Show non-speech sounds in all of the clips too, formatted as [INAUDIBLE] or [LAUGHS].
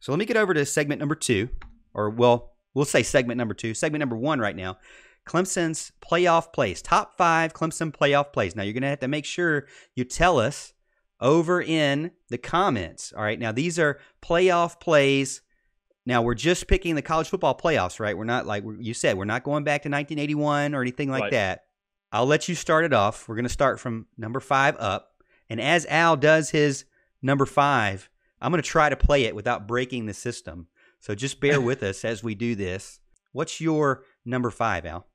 So let me get over to segment number two, or well, we'll say segment number two. Segment number one right now. Clemson's playoff plays, top five Clemson playoff plays. Now you're going to have to make sure you tell us over in the comments. All right. Now these are playoff plays. Now we're just picking the college football playoffs, right? We're not like you said, we're not going back to 1981 or anything like Right. that. I'll let you start it off. We're going to start from number five up. And as Al does his number five, I'm going to try to play it without breaking the system. So just bear with us as we do this. What's your number five, Al?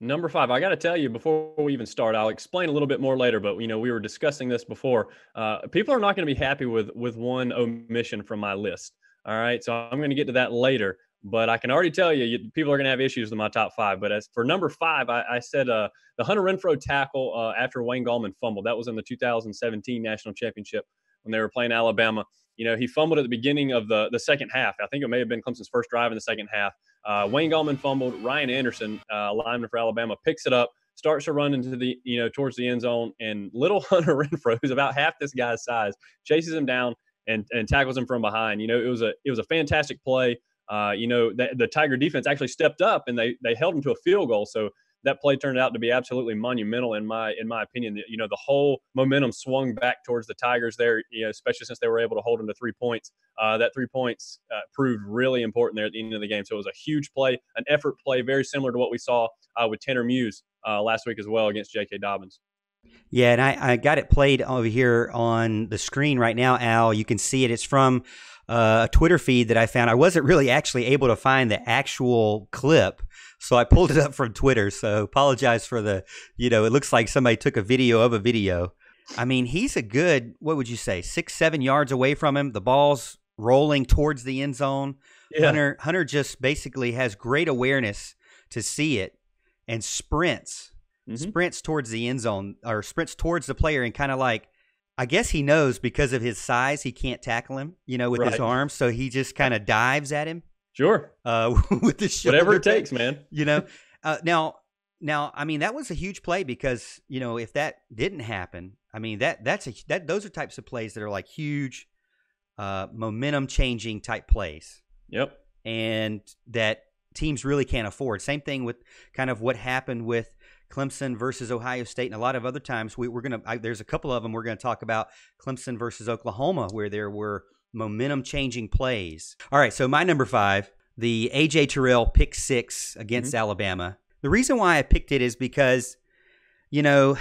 Number five, I got to tell you before we even start, I'll explain a little bit more later. But you know, we were discussing this before. Uh, people are not going to be happy with with one omission from my list. All right, so I'm going to get to that later. But I can already tell you, you people are going to have issues with my top five. But as for number five, I, I said uh, the Hunter Renfrow tackle uh, after Wayne Gallman fumbled. That was in the 2017 national championship when they were playing Alabama. You know, he fumbled at the beginning of the the second half. I think it may have been Clemson's first drive in the second half. Uh, Wayne Gallman fumbled. Ryan Anderson, uh, lineman for Alabama, picks it up, starts to run into the you know towards the end zone, and little [LAUGHS] Hunter Renfrow, who's about half this guy's size, chases him down and and tackles him from behind. You know, it was a it was a fantastic play. Uh, you know, the, the Tiger defense actually stepped up and they they held him to a field goal. So that play turned out to be absolutely monumental in my in my opinion. You know, the whole momentum swung back towards the Tigers there. You know, especially since they were able to hold them to three points. Uh, that three points uh, proved really important there at the end of the game. So it was a huge play, an effort play, very similar to what we saw uh, with Tanner Muse uh, last week as well against J.K. Dobbins. Yeah, and I, I got it played over here on the screen right now, Al. You can see it. It's from uh, a Twitter feed that I found. I wasn't really actually able to find the actual clip, so I pulled it up from Twitter. So apologize for the, you know, it looks like somebody took a video of a video. I mean, he's a good, what would you say, six, seven yards away from him. The ball's rolling towards the end zone. Yeah. Hunter Hunter just basically has great awareness to see it and sprints Mhm. sprints towards the end zone or sprints towards the player and kind of like I guess he knows because of his size he can't tackle him, you know, with his arms, so he just kind of dives at him Sure. uh, [LAUGHS] with the shoulder. Whatever it takes, man. you know. Uh, now, now, I mean, that was a huge play because you know if that didn't happen, I mean that that's a that those are types of plays that are like huge, uh, momentum changing type plays Yep. and that teams really can't afford. Same thing with kind of what happened with Clemson versus Ohio State, and a lot of other times we, we're going to. There's a couple of them we're going to talk about Clemson versus Oklahoma, where there were momentum changing plays. All right, so my number five, the AJ Terrell pick six against Alabama. The reason why I picked it is because, you know.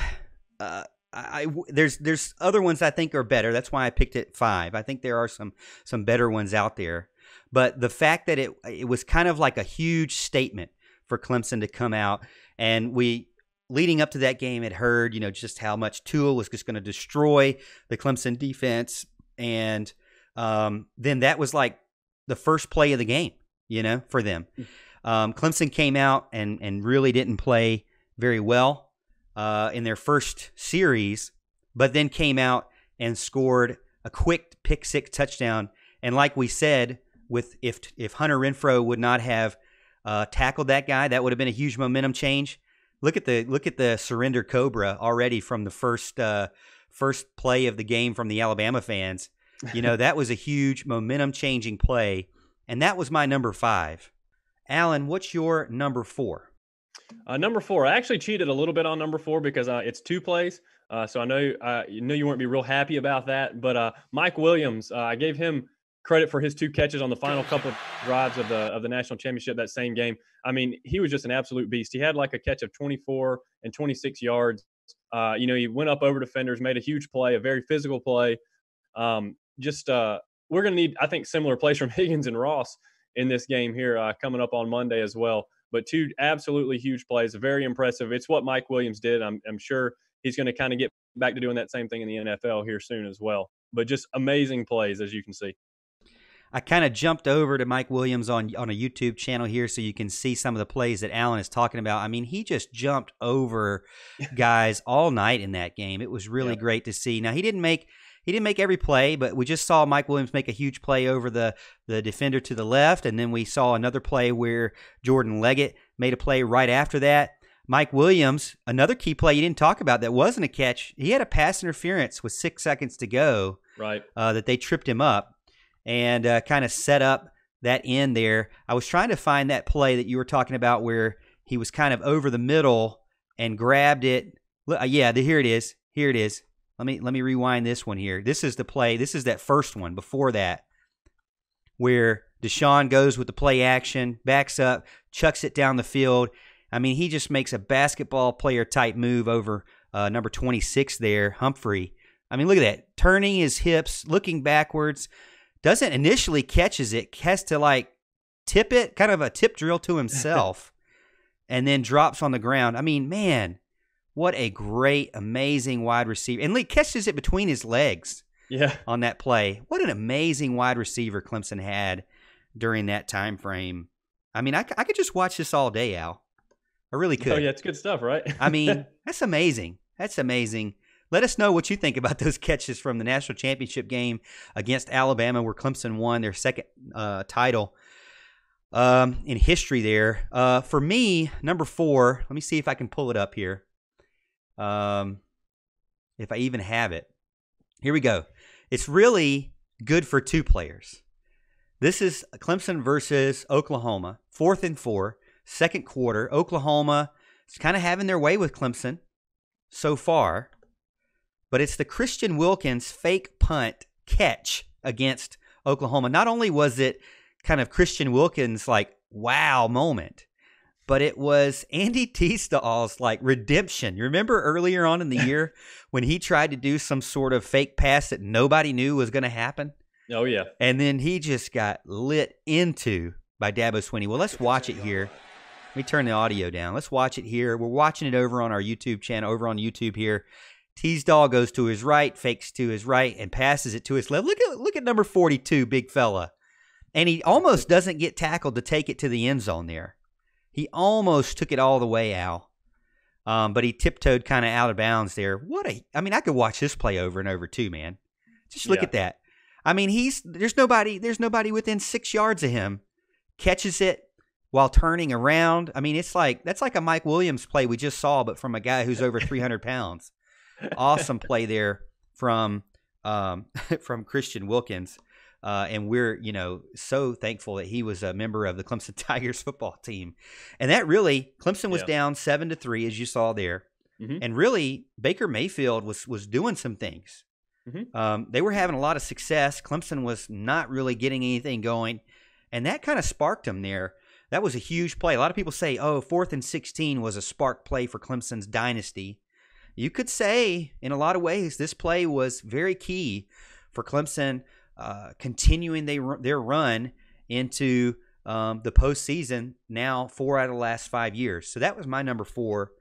Uh, I, I- there's there's other ones I think are better. That's why I picked it five. I think there are some some better ones out there. But the fact that it it was kind of like a huge statement for Clemson to come out and we leading up to that game had heard, you know, just how much Tua was just going to destroy the Clemson defense and um, then that was like the first play of the game, you know, for them. Um, Clemson came out and and really didn't play very well uh, in their first series, but then came out and scored a quick pick six touchdown. And like we said, with if if Hunter Renfrow would not have uh, tackled that guy, that would have been a huge momentum change. Look at the look at the surrender cobra already from the first uh, first play of the game from the Alabama fans. You know that was a [LAUGHS] huge momentum changing play, and that was my number five. Alan, what's your number four? Uh, number four, I actually cheated a little bit on number four because uh, it's two plays. Uh, so I know uh, you know you weren't be real happy about that. But uh, Mike Williams, uh, I gave him credit for his two catches on the final couple of drives of the of the national championship that same game. I mean, he was just an absolute beast. He had like a catch of 24 and 26 yards. Uh, you know, he went up over defenders, made a huge play, a very physical play. Um, just uh, we're going to need, I think, similar plays from [LAUGHS] Higgins and Ross in this game here uh, coming up on Monday as well. But two absolutely huge plays, very impressive. It's what Mike Williams did. I'm, I'm sure he's going to kind of get back to doing that same thing in the NFL here soon as well. But just amazing plays, as you can see. I kind of jumped over to Mike Williams on on a YouTube channel here, so you can see some of the plays that Alan is talking about. I mean, he just jumped over guys all night in that game. It was really Yeah. great to see. Now he didn't make he didn't make every play, but we just saw Mike Williams make a huge play over the the defender to the left, and then we saw another play where Jordan Leggett made a play right after that. Mike Williams, another key play you didn't talk about that wasn't a catch. He had a pass interference with six seconds to go Right. uh, that they tripped him up. And uh, kind of set up that end there. I was trying to find that play that you were talking about where he was kind of over the middle and grabbed it. Uh, yeah, here it is. Here it is. Let me let me rewind this one here. This is the play. This is that first one before that, where Deshaun goes with the play action, backs up, chucks it down the field. I mean, he just makes a basketball player type move over uh, number 26 there, Humphrey. I mean, look at that. Turning his hips, looking backwards, doesn't initially catches it, has to like tip it, kind of a tip drill to himself, [LAUGHS] and then drops on the ground. I mean, man, what a great, amazing wide receiver. And Lee catches it between his legs. Yeah. On that play. What an amazing wide receiver Clemson had during that time frame. I mean, I, I could just watch this all day, Al. I really oh, could. Oh, yeah, it's good stuff, right? I mean, [LAUGHS] that's amazing. That's amazing. Let us know what you think about those catches from the national championship game against Alabama, where Clemson won their second uh, title um, in history there. Uh, for me, number four, let me see if I can pull it up here. Um, if I even have it. Here we go. It's really good for two players. This is Clemson versus Oklahoma, fourth and four, second quarter. Oklahoma is kind of having their way with Clemson so far, but it's the Christian Wilkins fake punt catch against Oklahoma. Not only was it kind of Christian Wilkins like wow moment, but it was Andy [LAUGHS] Teasdall's like redemption. You remember earlier on in the [LAUGHS] year when he tried to do some sort of fake pass that nobody knew was going to happen? Oh yeah. And then he just got lit into by Dabo Swinney. Well, let's watch it here. Let me turn the audio down. Let's watch it here. We're watching it over on our YouTube channel, over on YouTube here. Teasdall goes to his right, fakes to his right, and passes it to his left. Look at look at number forty-two, big fella, and he almost doesn't get tackled to take it to the end zone there. He almost took it all the way out, um, but he tiptoed kind of out of bounds there. What a! I mean, I could watch this play over and over too, man. Just look yeah. at that. I mean, he's there's nobody there's nobody within six yards of him. Catches it while turning around. I mean, it's like that's like a Mike Williams play we just saw, but from a guy who's over 300 pounds. Awesome play there from um, [LAUGHS] from Christian Wilkins. Uh, and we're, you know, so thankful that he was a member of the Clemson [LAUGHS] Tigers football team. And that really, Clemson was yeah. down seven to three, as you saw there. Mm-hmm. And really, Baker Mayfield was was doing some things. Mm-hmm. Um, they were having a lot of success. Clemson was not really getting anything going, and that kind of sparked them there. That was a huge play. A lot of people say, "Oh, fourth and sixteen was a spark play for Clemson's dynasty." You could say, in a lot of ways, this play was very key for Clemson uh, continuing they, their run into um, the postseason. Now, four out of the last five years. So that was my number four.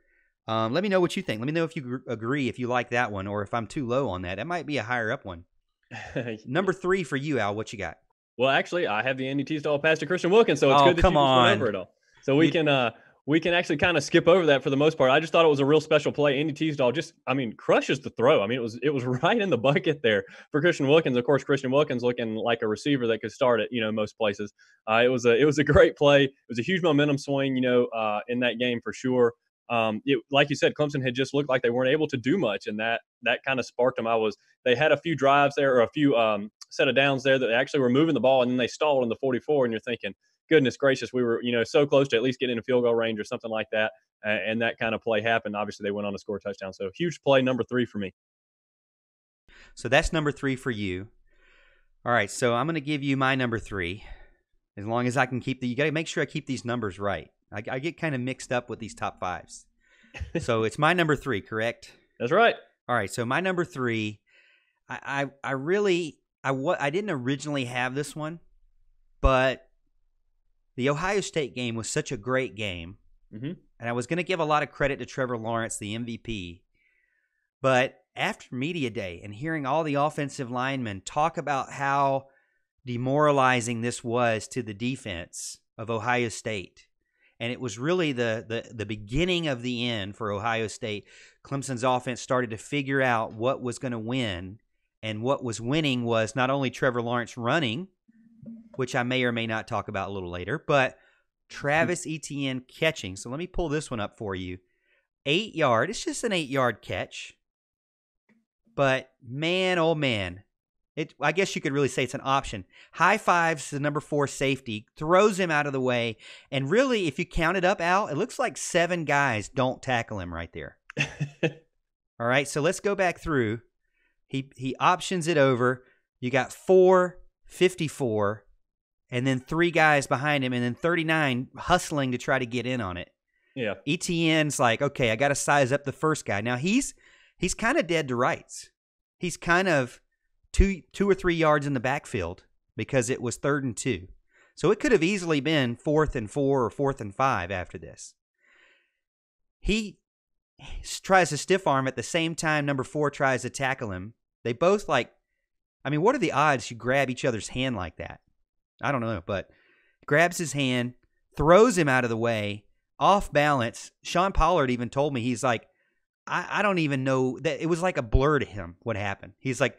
Um, let me know what you think. Let me know if you gr- agree, if you like that one, or if I'm too low on that. That might be a higher up one. [LAUGHS] Number three for you, Al. What you got? Well, actually, I have the Andy Teasdall pass to Christian Wilkins, so it's oh, good that come you on. it all. So we you, can uh, we can actually kind of skip over that for the most part. I just thought it was a real special play. Andy Teasdall just, I mean, crushes the throw. I mean, it was it was [LAUGHS] right in the bucket there for Christian Wilkins. Of course, Christian Wilkins looking like a receiver that could start at you know most places. Uh, it was a it was a great play. It was a huge momentum swing, you know, uh, in that game for sure um, it, like you said, Clemson had just looked like they weren't able to do much, and that that kind of sparked them. I was they had a few drives there or a few um, set of downs there that they actually were moving the ball, and then they stalled in the 44, and you're thinking, goodness gracious, we were you know so close to at least getting in a field goal range or something like that, and that kind of play happened. Obviously, they went on to score a touchdown. So huge play number three for me. So that's number three for you. All right, so I'm going to give you my number three. As long as I can keep the, you got to make sure I keep these numbers right. I, I get kind of mixed up with these top fives. [LAUGHS] so it's my number three, correct? That's right. All right. So my number three, I, I, I really, I what I didn't originally have this one, but the Ohio State game was such a great game, mm-hmm. and I was going to give a lot of credit to Trevor Lawrence, the MVP, but after media day and hearing all the offensive linemen talk about how demoralizing this was to the defense of Ohio State and it was really the, the the beginning of the end for Ohio State. Clemson's offense started to figure out what was going to win, and what was winning was not only Trevor Lawrence running, which I may or may not talk about a little later, but Travis hmm. Etienne catching. So let me pull this one up for you. Eight yard. It's just an eight yard catch. But man, oh man, It, I guess you could really say it's an option. High fives the number four safety, throws him out of the way, and really, if you count it up, Al, it looks like seven guys don't tackle him right there. [LAUGHS] All right, so let's go back through. He he options it over. You got four, 54, and then three guys behind him, and then 39 hustling to try to get in on it. Yeah. Etienne's like, okay, I got to size up the first guy. Now he's he's kind of dead to rights. He's kind of two two or three yards in the backfield because it was third and two. So it could have easily been fourth and four or fourth and five after this. He tries to stiff arm at the same time number four tries to tackle him. They both like I mean, what are the odds you grab each other's hand like that? I don't know, but grabs his hand, throws him out of the way, off balance. Sean Pollard even told me he's like, I, I don't even know that it was like a blur to him what happened. He's like,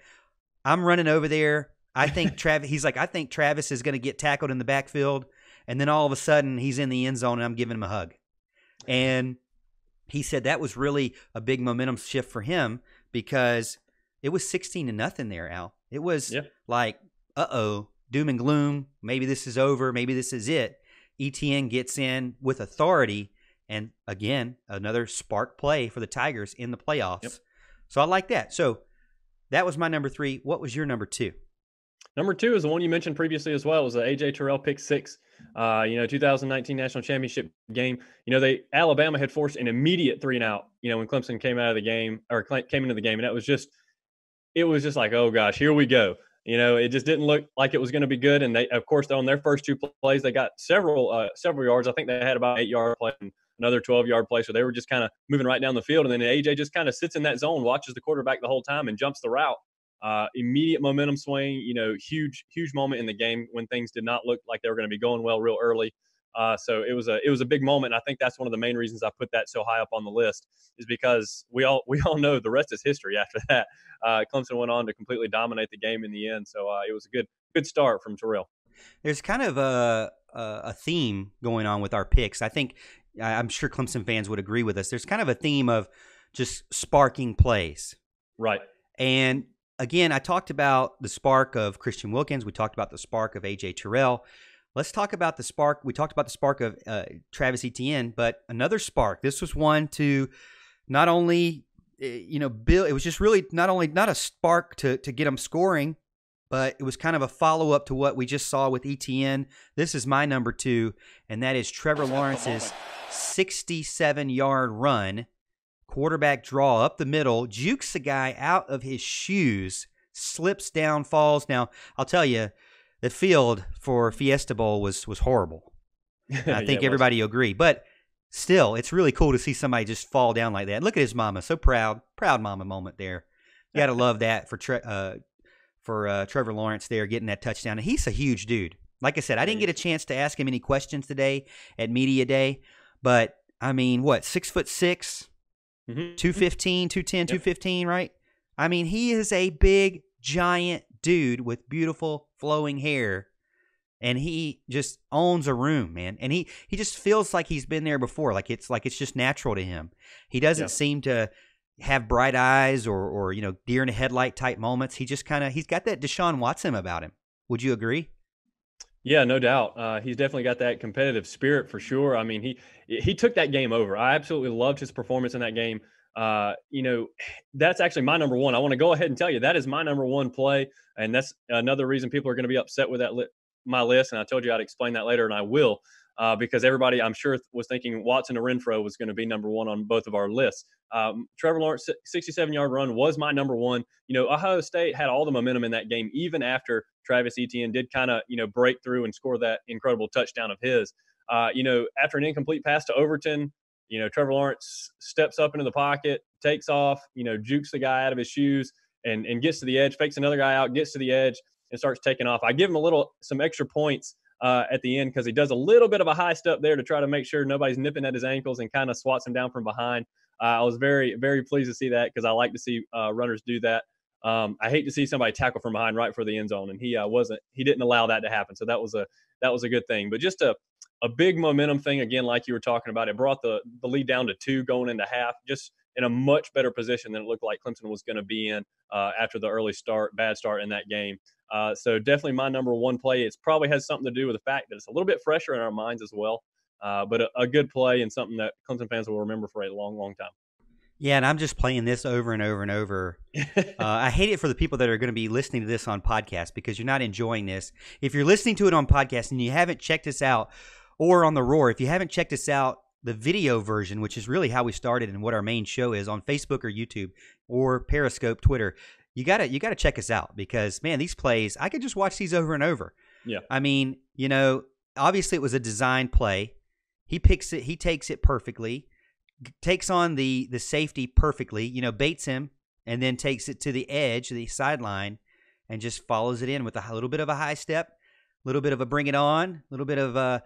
I'm running over there. I think [LAUGHS] Travis. He's like, I think Travis is going to get tackled in the backfield, and then all of a sudden he's in the end zone, and I'm giving him a hug. And he said that was really a big momentum shift for him because it was 16 to nothing there, Al. It was Yeah. like, uh oh, doom and gloom. Maybe this is over. Maybe this is it. Etienne gets in with authority, and again, another spark play for the Tigers in the playoffs. Yep. So I like that. So that was my number three. What was your number two? Number two is the one you mentioned previously as well. It was the AJ Terrell pick six. Uh, you know, 2019 national championship game. You know, they Alabama had forced an immediate three and out. You know, when Clemson came out of the game or came into the game, and that was just, it was just like, oh gosh, here we go. You know, it just didn't look like it was going to be good. And they, of course, on their first two plays, they got several uh, several yards. I think they had about eight yard play and another 12 yard play. So they were just kind of moving right down the field. And then AJ just kind of sits in that zone, watches the quarterback the whole time, and jumps the route. Uh, immediate momentum swing, you know, huge, huge moment in the game when things did not look like they were going to be going well real early. Uh, so it was a it was a big moment. And I think that's one of the main reasons I put that so high up on the list is because we all [LAUGHS] we all know the rest is history. After [LAUGHS] that, uh, Clemson went on to completely dominate the game in the end. So uh, it was a good good start from Terrell. There's kind of a a a theme going on with our picks. I think I'm sure Clemson fans would agree with us. There's kind of a theme of just sparking plays. Right. And again, I talked about the spark of Christian Wilkins. We talked about the spark of AJ Terrell. Let's talk about the spark. We talked about the spark of uh, Travis Etienne, but another spark. This was one to not only uh, you know Bill. It was just really not only not a spark to to get him scoring, but it was kind of a follow up to what we just saw with Etienne. This is my number two, and that is Trevor Lawrence's 67 yard run quarterback draw up the middle, jukes the guy out of his shoes, slips down, falls. Now, I'll tell you, the field for Fiesta Bowl was was horrible. [LAUGHS] I think was. everybody will agree, but still, it's really cool to see somebody just fall down like that. Look at his mama, so proud, proud mama moment there. You got to love that for Tre- uh, for uh, Trevor Lawrence there getting that touchdown. And he's a huge dude. Like I said, I didn't get a chance to ask him any questions today at media day, but I mean, what six foot six, Mhm. 215, 210, 215, right? I mean, he is a big, giant dude with beautiful flowing hair. And he just owns a room, man. And he he just feels like he's been there before. Like it's like it's just natural to him. He doesn't Yeah. seem to have bright eyes or or you know deer in a headlight type moments. He just kind of he's got that Deshaun Watson about him. Would you agree? Yeah, no doubt. Uh, he's definitely got that competitive spirit for sure. I mean, he he took that game over. I absolutely loved his performance in that game. Uh, you know, [SIGHS] that's actually my number one. I want to go ahead and tell you that is my number one play, and that's another reason people are going to be upset with that li- my list. And I told you I'd explain that later, and I will, uh, because everybody I'm sure was thinking Watson or Renfrow was going to be number one on both of our lists. Um, Trevor Lawrence 67 yard run was my number one. You know, Ohio State had all the momentum in that game, even after Travis Etienne did kind of you know break through and score that incredible touchdown of his. Uh, you know, after an incomplete pass to Overton, you know Trevor Lawrence steps up into the pocket, takes off, you know, jukes the guy out of his shoes, and and gets to the edge, fakes another guy out, gets to the edge, and starts taking off. I give him a little some extra points uh, at the end because he does a little bit of a high step there to try to make sure nobody's nipping at his ankles and kind of swats him down from behind. Uh, I was very very pleased to see that because I like to see uh, runners do that. Um, I hate to see somebody tackle from behind right for the end zone, and he uh, wasn't. He didn't allow that to happen, so that was a that was a good thing. But just a a big momentum thing again, like you were talking about. It brought the the lead down to two going into half. Just in a much better position than it looked like Clemson was going to be in uh, after the early start, bad start in that game. Uh, so definitely my number one play. It probably has something to do with the fact that it's a little bit fresher in our minds as well. Uh, but a, a, good play and something that Clemson fans will remember for a long, long time. Yeah, and I'm just playing this over and over and over. [LAUGHS] uh, I hate it for the people that are going to be listening to this on podcast because you're not enjoying this. If you're listening to it on podcast and you haven't checked us out, or on the Roar, if you haven't checked us out, the video version, which is really how we started and what our main show is on Facebook or YouTube or Periscope, Twitter, you gotta you gotta check us out because man, these plays I could just watch these over and over. Yeah, I mean, you know, obviously it was a design play. He picks it, he takes it perfectly takes on the the safety perfectly. You know, baits him and then takes it to the edge, the sideline, and just follows it in with a little bit of a high step, a little bit of a bring it on, a little bit of uh,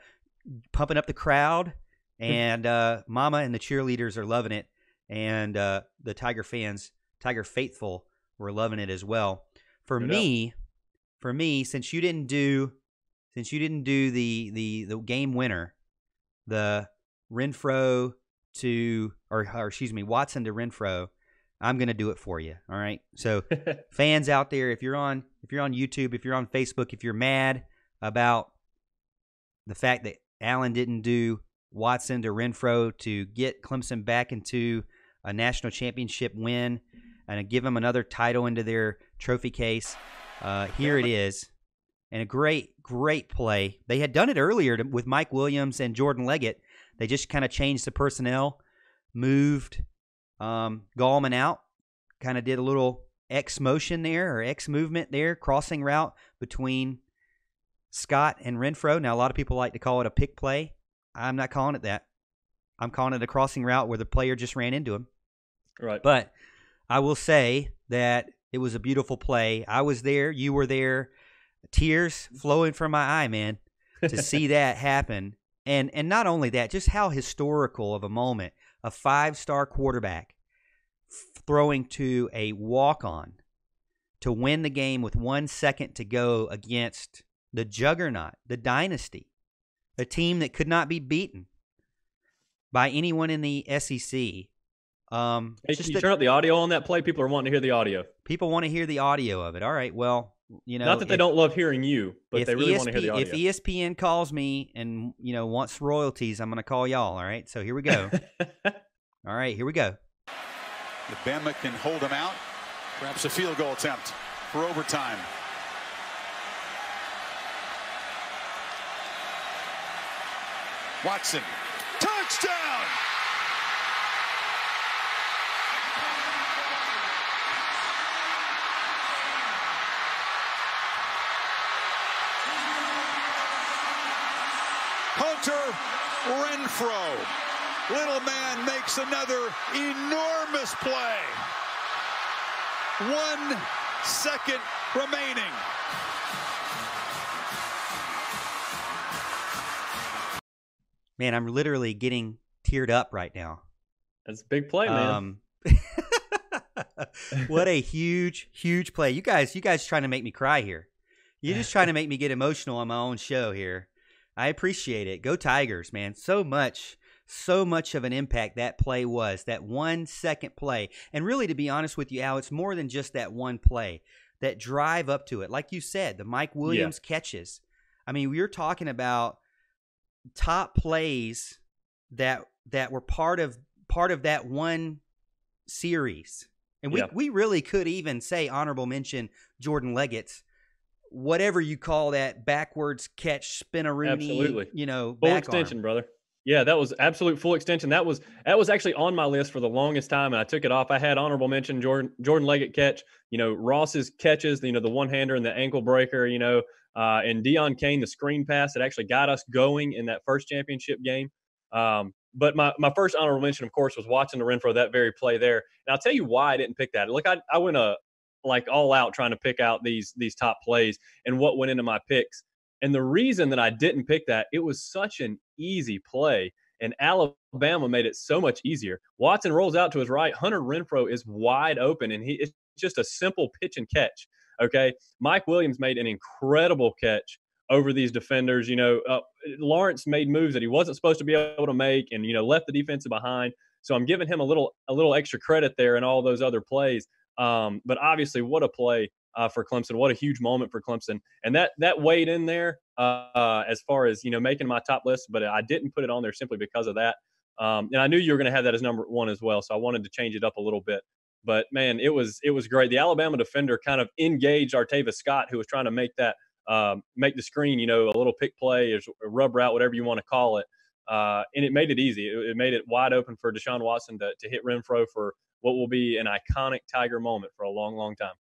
pumping up the crowd, and uh, Mama and the cheerleaders are loving it, and uh, the Tiger fans, Tiger faithful, were loving it as well. For me, for me, since you didn't do, since you didn't do the the the game winner, the Renfrow to, or, or excuse me, Watson to Renfrow, I'm going to do it for you. All right. So [LAUGHS] fans out there, if you're on, if you're on YouTube, if you're on Facebook, if you're mad about the fact that Alan didn't do Watson to Renfrow to get Clemson back into a national championship win and give them another title into their trophy case, uh, here it is. And a great, great play. They had done it earlier to, with Mike Williams and Jordan Leggett they just kind of changed the personnel, moved um, Gallman out, kind of did a little X motion there or X movement there, crossing route between Scott and Renfrow. Now, a lot of people like to call it a pick play. I'm not calling it that. I'm calling it a crossing route where the player just ran into him. Right. But I will say that it was a beautiful play. I was there. You were there. Tears flowing from my eye, man, to see [LAUGHS] that happen. And and not only that, just how historical of a moment a five-star quarterback throwing to a walk-on to win the game with 1 second to go against the juggernaut, the dynasty, a team that could not be beaten by anyone in the SEC. Um, hey, can you turn up the audio on that play? People are wanting to hear the audio. People want to hear the audio of it. All right. Well, you know, not that they if, don't love hearing you, but they really ESP, want to hear the audio. If ESPN calls me and you know wants royalties, I'm going to call y'all. All right, so here we go. [LAUGHS] all right, here we go. If Bama can hold them out, perhaps a field goal attempt for overtime. Watson, touchdown! Hunter Renfrow. Little man makes another enormous play. One second remaining. Man, I'm literally getting teared up right now. That's a big play, man. Um, [LAUGHS] what a huge, huge play. You guys, you guys trying to make me cry here. You're just trying to [LAUGHS] make me get emotional on my own show here. I appreciate it. Go Tigers, man. So much, so much of an impact that play was. That one second play. And really, to be honest with you, Al, it's more than just that one play. That drive up to it. Like you said, the Mike Williams yeah. catches. I mean, we are talking about top plays that that were part of part of that one series. And we, yeah. we really could even say honorable mention Jordan Leggett's whatever you call that backwards catch spinaroonie. Absolutely. You know, full extension, arm. brother. Yeah, that was absolute full extension. That was that was actually on my list for the longest time, and I took it off. I had honorable mention Jordan Jordan Leggett catch. You know Ross's catches. You know the one hander and the ankle breaker. You know, uh, and Deon Cain the screen pass that actually got us going in that first championship game. Um, but my, my first honorable mention, of course, was watching the Renfrow that very play there. And I'll tell you why I didn't pick that. Look, I, I went a like all out trying to pick out these these top plays and what went into my picks. And the reason that I didn't pick that, it was such an easy play. And Alabama made it so much easier. Watson rolls out to his right. Hunter Renfrow is wide open, and he it's just a simple pitch and catch. Okay. Mike Williams made an incredible catch over these defenders. You know, uh, Lawrence made moves that he wasn't supposed to be able to make and, you know, left the defensive behind. So I'm giving him a little a little extra credit there and all those other plays. Um, but obviously, what a play uh, for Clemson! What a huge moment for Clemson, and that that weighed in there uh, as far as you know making my top list. But I didn't put it on there simply because of that. Um, and I knew you were going to have that as number one as well, so I wanted to change it up a little bit. But man, it was it was great. The Alabama defender kind of engaged Artavis Scott, who was trying to make that um, make the screen, you know, a little pick play or rub route, whatever you want to call it. Uh, and it made it easy. It, it, made it wide open for Deshaun Watson to, to hit Renfrow for what will be an iconic Tiger moment for a long, long time.